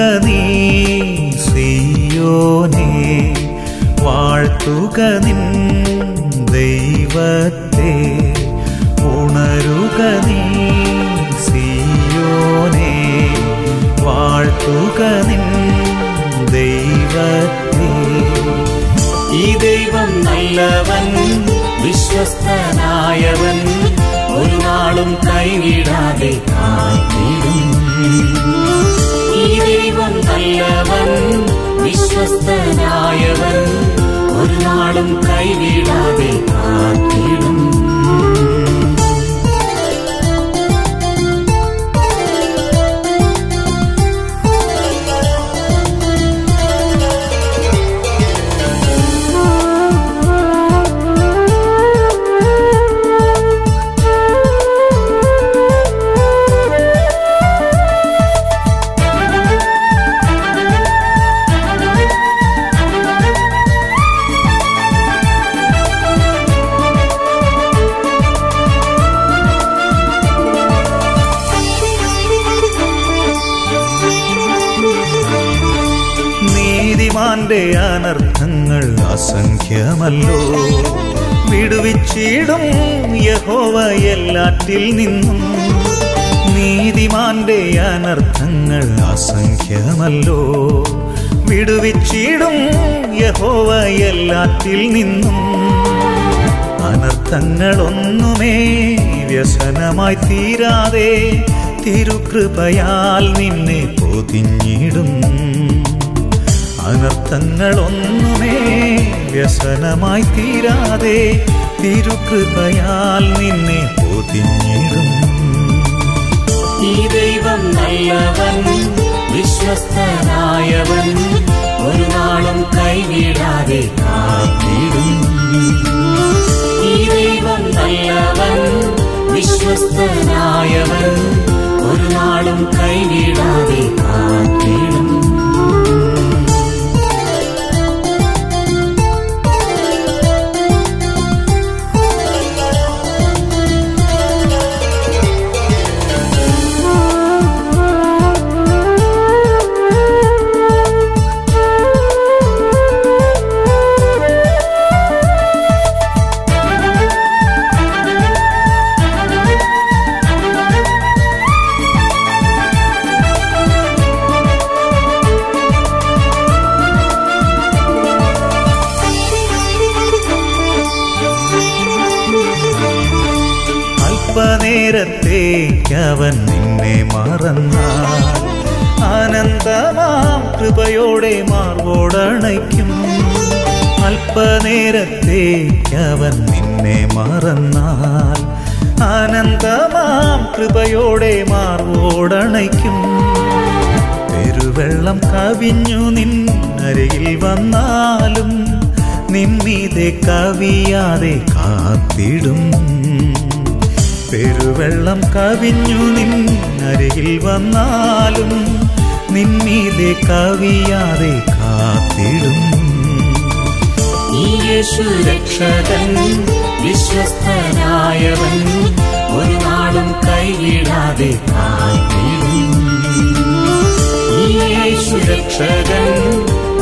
വാഴ്ത്തുക നീ സിയോനെ. വാഴ്ത്തുക നിൻ ദൈവത്തെ. ഉണരുക നീ സിയോനെ. വാഴ്ത്തുക നിൻ ദൈവത്തെ. ഈ ദൈവം നല്ലവൻ വിശ്വസ്തനായവൻ. ഒരു നാളും കൈവിടാതെ കാത്തിടും. നീതിമാന്റെ അനർത്ഥങ്ങൾ അസംഖ്യമല്ലോ. വിടുവിച്ചിടും യഹോവ എല്ലാറ്റിൽ നിന്നും. നീതിമാന്റെ അനർത്ഥങ്ങൾ അസംഖ്യമല്ലോ. വിടുവിച്ചിടും യഹോവ എല്ലാറ്റിൽ നിന്നും. അനർത്ഥങ്ങളൊന്നുമേ വ്യസനമായി തീരാതെ തിരുകൃപയാൽ നിന്നെ പൊതിഞ്ഞിടും. അനർത്ഥങ്ങളൊന്നുമേ വ്യസനമായി തീരാതെ തിരുകൃപയാൽ നിന്നെ പൊതിഞ്ഞിടും. ഈ ദൈവം നല്ലവൻ വിശ്വസ്തനായവൻ ഒരു നാളും കൈവിടാതെ കാത്തിടും. ഈ ദൈവം നല്ലവൻ വിശ്വസ്തനായവൻ ഒരു നാളും കൈവിടാതെ അല്പനേരത്തേക്കവൻ നിന്നെ മറന്നാൽ ആനന്ദമാം കൃപയോടെ മാർവോടണയ്ക്കും. അല്പനേരത്തേക്കവൻ നിന്നെ മറന്നാൽ ആനന്ദമാം കൃപയോടെ മാർവോടണയ്ക്കും. പെരുവെള്ളം കവിഞ്ഞു നിന്നരയിൽ വന്നാലും നിമ്മീതെ കവിയാതെ കാത്തിടും. പെരുവെള്ളം കവിഞ്ഞു നിന്നരയിൽ വന്നാലും നിന്നീതെ കവിയാതെ കാത്തിടും. വിശ്വസ്തനായവൻ ഒരു നാളും കൈവിടാതെ കാത്തിടും.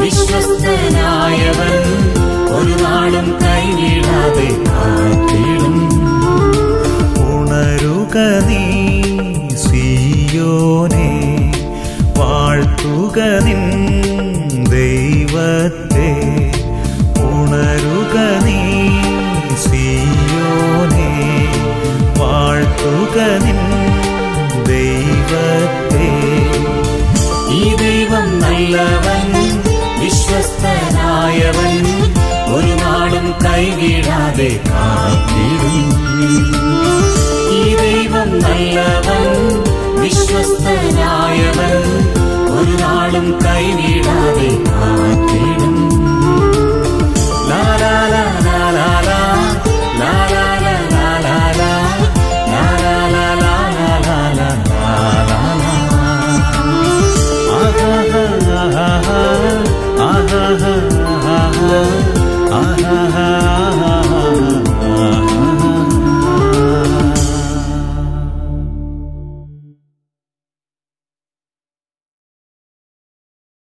വിശ്വസ്തനായവൻ ഒരു നാളും കൈവിടാതെ കാത്തിടും. നീ സിയോനെ വാഴ്ത്തുക നിൻ ദൈവത്തെ ഉണരുക നീ സിയോനെ വാഴ്ത്തുക നിൻ ദൈവത്തെ. ഈ ദൈവം നല്ലവൻ വിശ്വസ്തനായവൻ ഒരു നാളും കൈവിടാതെ കാത്തിടും. വിശ്വസ്തനായവൻ. ഒരു നാളും കൈവിടാതെ